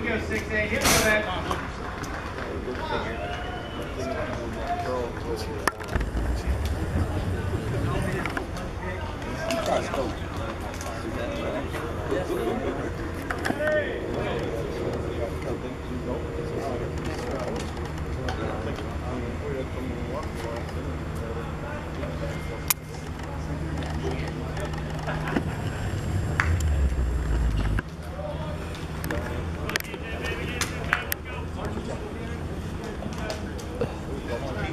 Here we go, 6 8. Hit for that. That's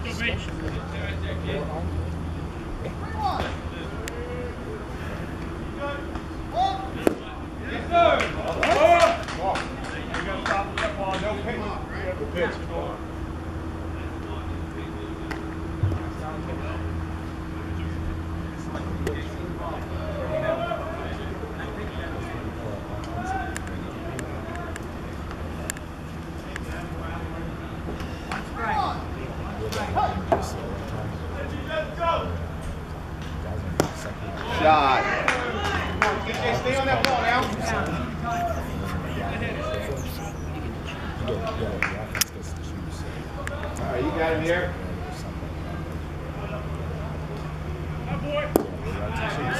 No pitch. Right? No. Shot. Stay on that ball now. Here. That boy.